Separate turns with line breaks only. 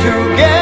together.